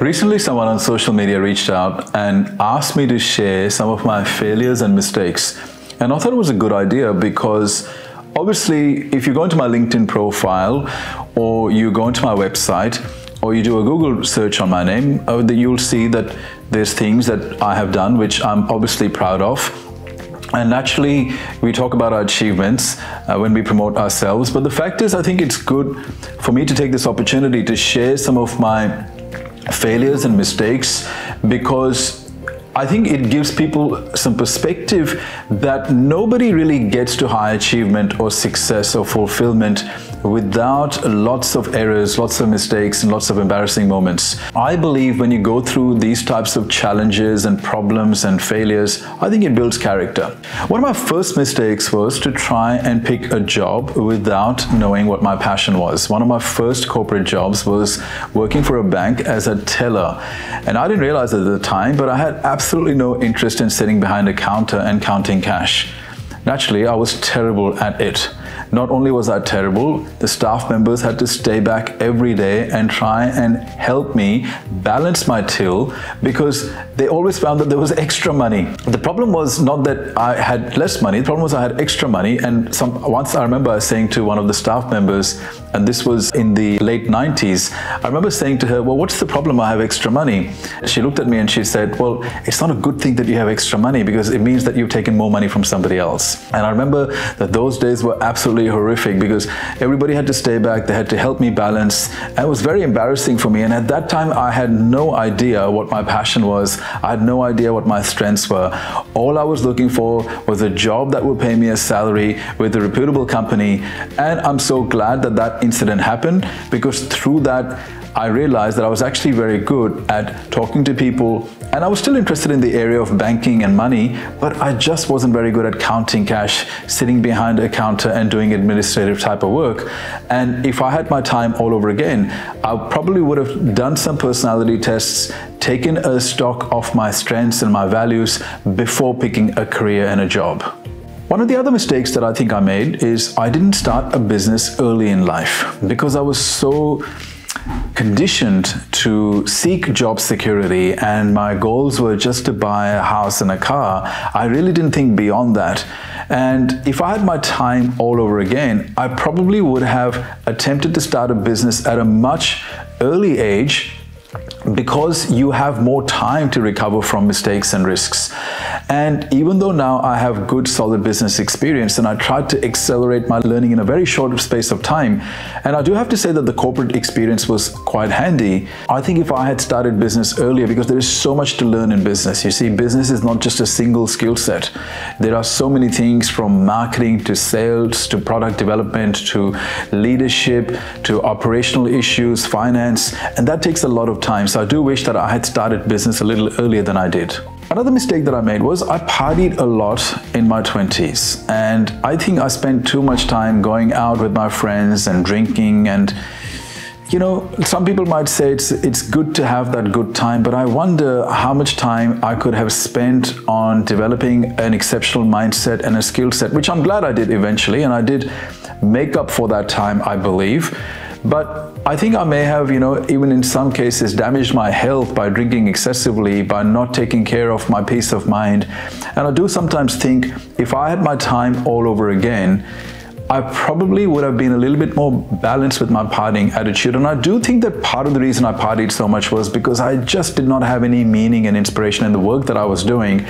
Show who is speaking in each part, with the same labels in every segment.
Speaker 1: Recently, someone on social media reached out and asked me to share some of my failures and mistakes. And I thought it was a good idea because obviously, if you go into my LinkedIn profile or you go into my website or you do a Google search on my name, uh, you'll see that there's things that I have done which I'm obviously proud of and naturally, we talk about our achievements uh, when we promote ourselves. But the fact is, I think it's good for me to take this opportunity to share some of my failures and mistakes because I think it gives people some perspective that nobody really gets to high achievement or success or fulfillment without lots of errors, lots of mistakes, and lots of embarrassing moments. I believe when you go through these types of challenges and problems and failures, I think it builds character. One of my first mistakes was to try and pick a job without knowing what my passion was. One of my first corporate jobs was working for a bank as a teller. And I didn't realize it at the time, but I had absolutely no interest in sitting behind a counter and counting cash. Naturally, I was terrible at it. Not only was I terrible, the staff members had to stay back every day and try and help me balance my till because they always found that there was extra money. The problem was not that I had less money, the problem was I had extra money and some, once I remember saying to one of the staff members, and this was in the late 90s, I remember saying to her, well, what's the problem I have extra money? She looked at me and she said, well, it's not a good thing that you have extra money because it means that you've taken more money from somebody else. And I remember that those days were absolutely horrific because everybody had to stay back, they had to help me balance. And it was very embarrassing for me. And at that time, I had no idea what my passion was. I had no idea what my strengths were. All I was looking for was a job that would pay me a salary with a reputable company. And I'm so glad that that incident happened because through that, I realized that I was actually very good at talking to people and I was still interested in the area of banking and money, but I just wasn't very good at counting cash, sitting behind a counter and doing administrative type of work. And if I had my time all over again, I probably would have done some personality tests, taken a stock of my strengths and my values before picking a career and a job. One of the other mistakes that I think I made is I didn't start a business early in life because I was so conditioned to seek job security and my goals were just to buy a house and a car, I really didn't think beyond that. And if I had my time all over again, I probably would have attempted to start a business at a much early age because you have more time to recover from mistakes and risks. And even though now I have good solid business experience and I tried to accelerate my learning in a very short space of time, and I do have to say that the corporate experience was quite handy. I think if I had started business earlier, because there is so much to learn in business. You see, business is not just a single skill set. There are so many things from marketing to sales to product development to leadership to operational issues, finance, and that takes a lot of time. So I do wish that I had started business a little earlier than I did. Another mistake that I made was I partied a lot in my 20s and I think I spent too much time going out with my friends and drinking and you know, some people might say it's it's good to have that good time, but I wonder how much time I could have spent on developing an exceptional mindset and a skill set, which I'm glad I did eventually, and I did make up for that time, I believe. But I think I may have, you know, even in some cases damaged my health by drinking excessively, by not taking care of my peace of mind. And I do sometimes think if I had my time all over again, I probably would have been a little bit more balanced with my partying attitude. And I do think that part of the reason I partied so much was because I just did not have any meaning and inspiration in the work that I was doing.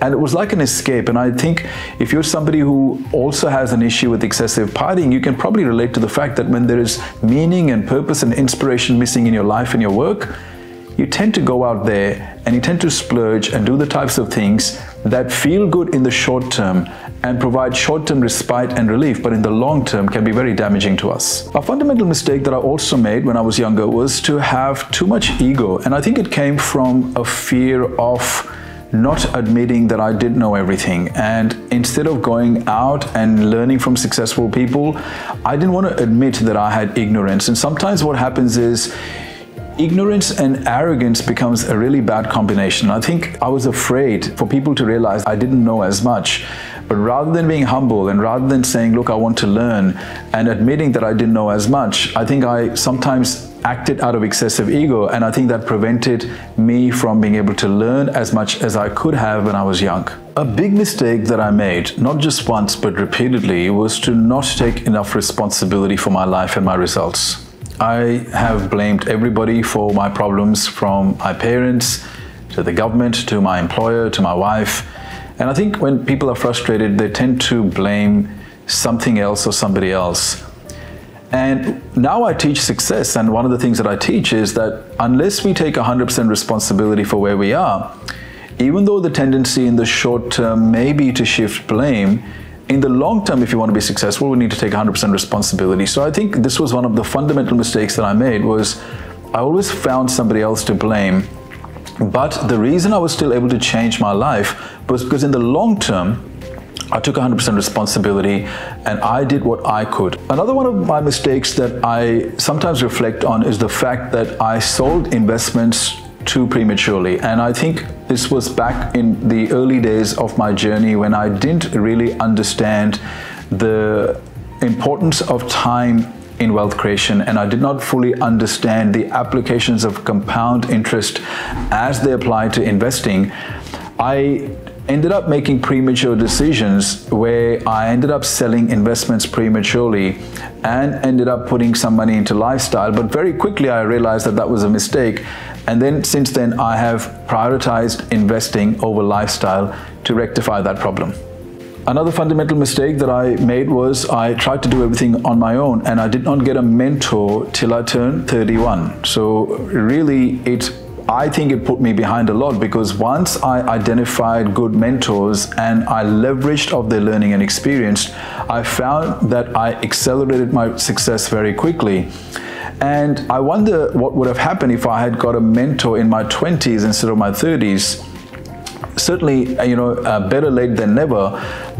Speaker 1: And it was like an escape. And I think if you're somebody who also has an issue with excessive partying, you can probably relate to the fact that when there is meaning and purpose and inspiration missing in your life and your work, you tend to go out there and you tend to splurge and do the types of things that feel good in the short term and provide short-term respite and relief, but in the long term can be very damaging to us. A fundamental mistake that I also made when I was younger was to have too much ego, and I think it came from a fear of not admitting that I didn't know everything. And instead of going out and learning from successful people, I didn't want to admit that I had ignorance. And sometimes what happens is ignorance and arrogance becomes a really bad combination. I think I was afraid for people to realize I didn't know as much. But rather than being humble and rather than saying, look, I want to learn and admitting that I didn't know as much, I think I sometimes acted out of excessive ego, and I think that prevented me from being able to learn as much as I could have when I was young. A big mistake that I made, not just once but repeatedly, was to not take enough responsibility for my life and my results. I have blamed everybody for my problems from my parents to the government to my employer to my wife. And I think when people are frustrated, they tend to blame something else or somebody else. And now I teach success, and one of the things that I teach is that unless we take 100% responsibility for where we are, even though the tendency in the short term may be to shift blame, in the long term, if you want to be successful, we need to take 100% responsibility. So I think this was one of the fundamental mistakes that I made was I always found somebody else to blame. But the reason I was still able to change my life was because in the long term, I took 100% responsibility and I did what I could. Another one of my mistakes that I sometimes reflect on is the fact that I sold investments too prematurely. And I think this was back in the early days of my journey when I didn't really understand the importance of time in wealth creation and I did not fully understand the applications of compound interest as they apply to investing. I ended up making premature decisions where I ended up selling investments prematurely and ended up putting some money into lifestyle. But very quickly I realized that that was a mistake. And then since then, I have prioritized investing over lifestyle to rectify that problem. Another fundamental mistake that I made was I tried to do everything on my own and I did not get a mentor till I turned 31. So really it I think it put me behind a lot because once I identified good mentors and I leveraged of their learning and experience, I found that I accelerated my success very quickly. And I wonder what would have happened if I had got a mentor in my 20s instead of my 30s certainly you know uh, better late than never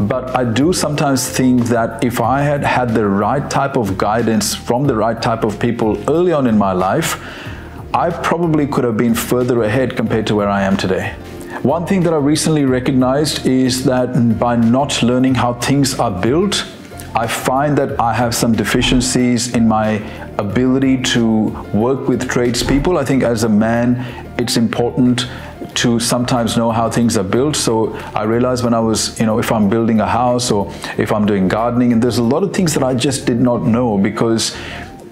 Speaker 1: but i do sometimes think that if i had had the right type of guidance from the right type of people early on in my life I probably could have been further ahead compared to where I am today. One thing that I recently recognized is that by not learning how things are built, I find that I have some deficiencies in my ability to work with tradespeople. I think as a man, it's important to sometimes know how things are built. So I realized when I was, you know, if I'm building a house or if I'm doing gardening, and there's a lot of things that I just did not know because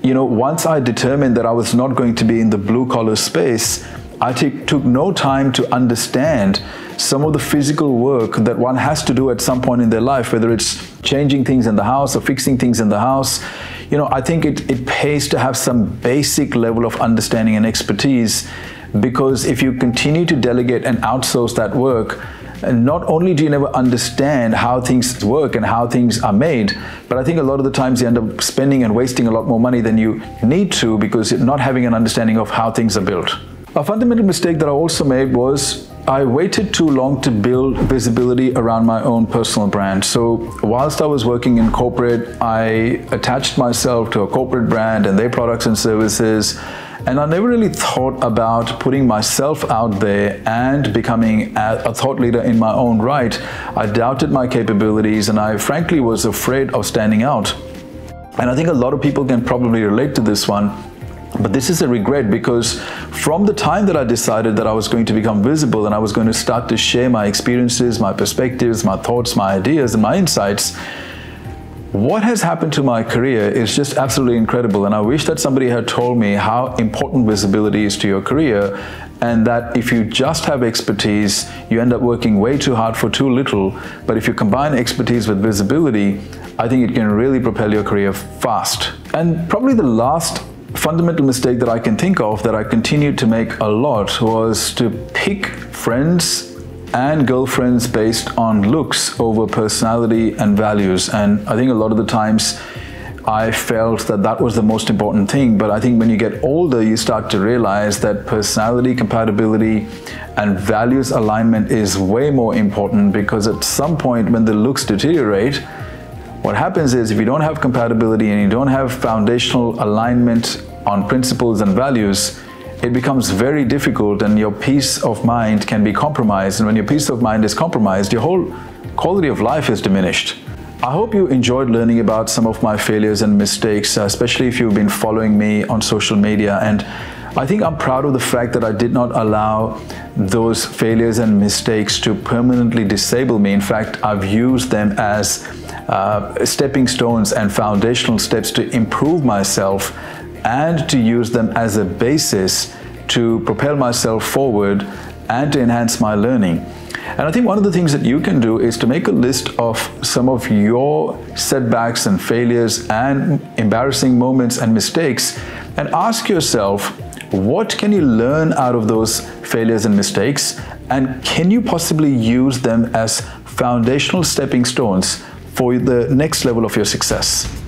Speaker 1: you know, once I determined that I was not going to be in the blue collar space, I took no time to understand some of the physical work that one has to do at some point in their life, whether it's changing things in the house or fixing things in the house. You know, I think it, it pays to have some basic level of understanding and expertise because if you continue to delegate and outsource that work, and not only do you never understand how things work and how things are made, but I think a lot of the times you end up spending and wasting a lot more money than you need to because you're not having an understanding of how things are built. A fundamental mistake that I also made was I waited too long to build visibility around my own personal brand. So whilst I was working in corporate, I attached myself to a corporate brand and their products and services and I never really thought about putting myself out there and becoming a thought leader in my own right. I doubted my capabilities and I frankly was afraid of standing out. And I think a lot of people can probably relate to this one. But this is a regret because from the time that I decided that I was going to become visible and I was going to start to share my experiences, my perspectives, my thoughts, my ideas, and my insights, what has happened to my career is just absolutely incredible. And I wish that somebody had told me how important visibility is to your career and that if you just have expertise, you end up working way too hard for too little. But if you combine expertise with visibility, I think it can really propel your career fast. And probably the last fundamental mistake that I can think of that I continued to make a lot was to pick friends and girlfriends based on looks over personality and values. And I think a lot of the times I felt that that was the most important thing. But I think when you get older, you start to realize that personality compatibility and values alignment is way more important because at some point when the looks deteriorate, what happens is if you don't have compatibility and you don't have foundational alignment on principles and values, it becomes very difficult and your peace of mind can be compromised. And when your peace of mind is compromised, your whole quality of life is diminished. I hope you enjoyed learning about some of my failures and mistakes, especially if you've been following me on social media. And I think I'm proud of the fact that I did not allow those failures and mistakes to permanently disable me. In fact, I've used them as uh, stepping stones and foundational steps to improve myself and to use them as a basis to propel myself forward and to enhance my learning. And I think one of the things that you can do is to make a list of some of your setbacks and failures and embarrassing moments and mistakes and ask yourself, what can you learn out of those failures and mistakes? And can you possibly use them as foundational stepping stones for the next level of your success?